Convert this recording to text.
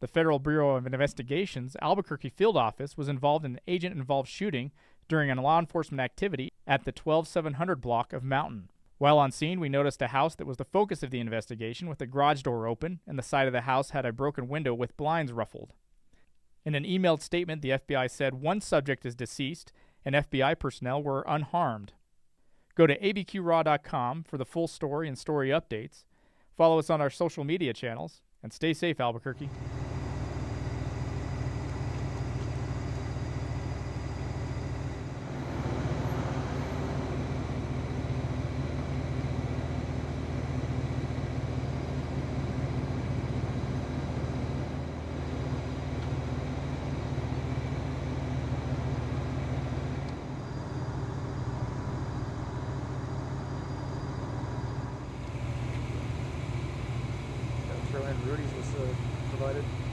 The Federal Bureau of Investigation's Albuquerque field office was involved in an agent involved shooting during a law enforcement activity at the 12700 block of Mountain. While on scene, we noticed a house that was the focus of the investigation with the garage door open, and the side of the house had a broken window with blinds ruffled. In an emailed statement, the FBI said one subject is deceased and FBI personnel were unharmed. Go to abqraw.com for the full story and story updates. Follow us on our social media channels, and stay safe, Albuquerque. In Rudy's was uh, provided.